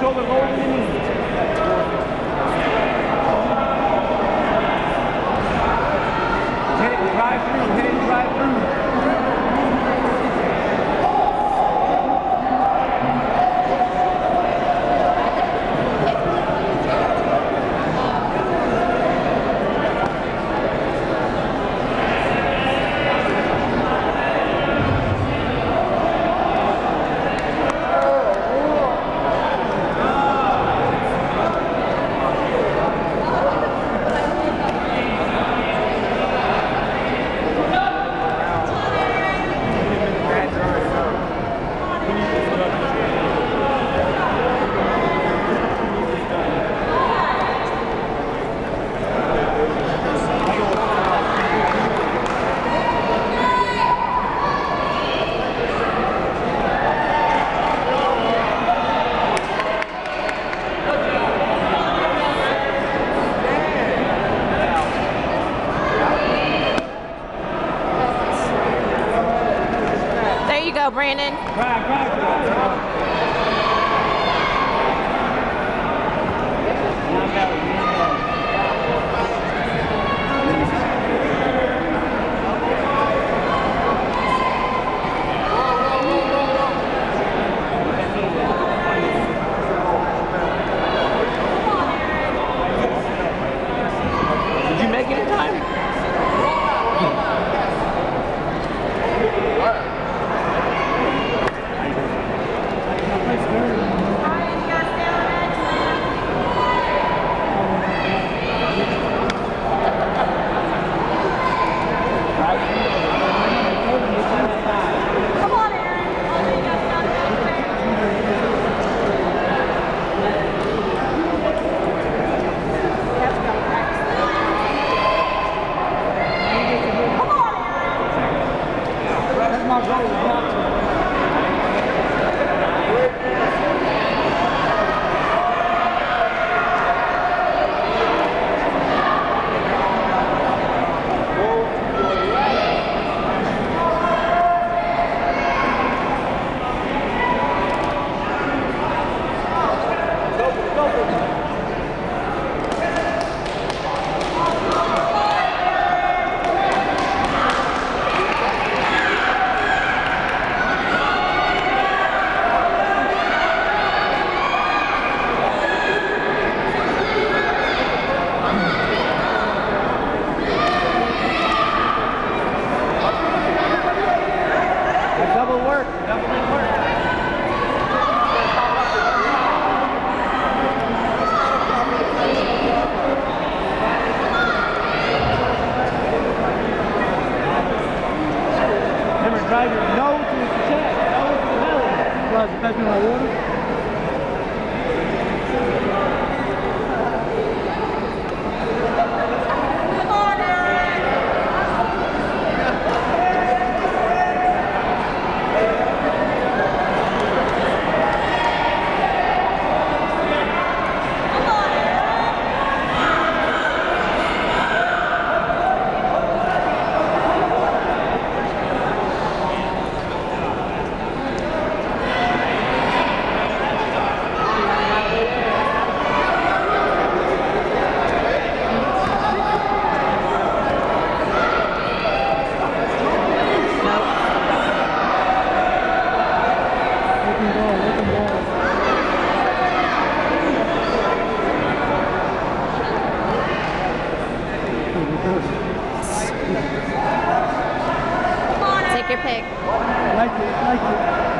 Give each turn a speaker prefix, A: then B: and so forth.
A: shoulder go over the knee. It, drive through, it, drive through.
B: Brandon.
A: Drive, drive, drive, That's my goal. voted no to the check, no to the Take your pick. I like it, I like it.